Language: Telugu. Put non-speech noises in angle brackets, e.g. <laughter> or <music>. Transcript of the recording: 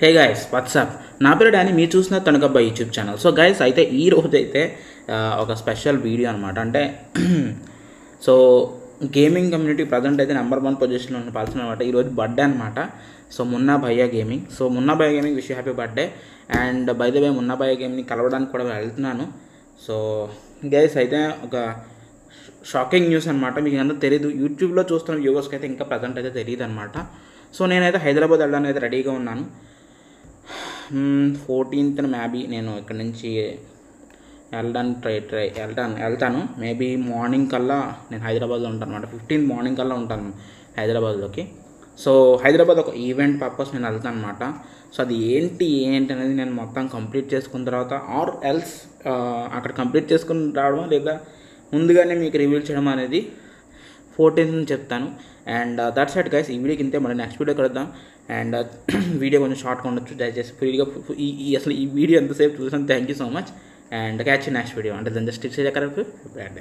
హే గైస్ వాట్సాప్ నా పేరు డాని మీరు చూసిన తణుకబ్బా యూట్యూబ్ ఛానల్. సో గైస్ అయితే ఈ రోజు అయితే ఒక స్పెషల్ వీడియో అనమాట అంటే <clears throat> సో గేమింగ్ కమ్యూనిటీ ప్రజెంట్ అయితే నెంబర్ వన్ పొజిషన్లో ఉన్న పర్సన్ అనమాట ఈరోజు బర్త్డే అనమాట సో మున్నా భయ్య gaming so Munna Bhaiya gaming wish happy birthday and by the way Munna Bhaiya గేమ్ని కలవడానికి కూడా వెళ్తున్నాను. సో గైస్ అయితే ఒక షాకింగ్ న్యూస్ అనమాట మీకు అంతా తెలియదు యూట్యూబ్లో చూస్తున్న వ్యూవర్స్కి అయితే ఇంకా ప్రజెంట్ అయితే తెలియదు అనమాట సో నేనైతే హైదరాబాద్ వెళ్ళడానికి అయితే రెడీగా ఉన్నాను. Hmm, ఫోర్టీన్త్న మేబీ నేను ఇక్కడ నుంచి వెళ్ళడానికి ట్రై ట్రై వెళ్తాను వెళ్తాను. మేబీ మార్నింగ్ కల్లా నేను హైదరాబాద్లో ఉంటాను అనమాట ఫిఫ్టీన్త్ మార్నింగ్ కల్లా ఉంటాను హైదరాబాద్లోకి. సో హైదరాబాద్ ఒక ఈవెంట్ పర్పస్ నేను వెళ్తాను అనమాట సో అది ఏంటి ఏంటి అనేది నేను మొత్తం కంప్లీట్ చేసుకున్న తర్వాత ఆర్ ఎల్స్ uh, అక్కడ కంప్లీట్ చేసుకుని రావడం లేదా ముందుగానే మీకు రివీల్ చేయడం అనేది ఫోర్టీన్త్ చెప్తాను. అండ్ దట్స్ ఎట్ గైస్ ఈ వీడియోకి ఇంతే. మళ్ళీ నెక్స్ట్ వీడియో కలుద్దాం. అండ్ uh, <clears throat> వీడియో కొంచెం షార్ట్గా ఉండొచ్చు. దయచేసి ఫ్రీగా ఈ ఈ అసలు ఈ వీడియో ఎంతసేపు చూసాను thank you so much and catch next video అంటే దాని జస్ట్ స్టిచ్ చేయకరకు అండ్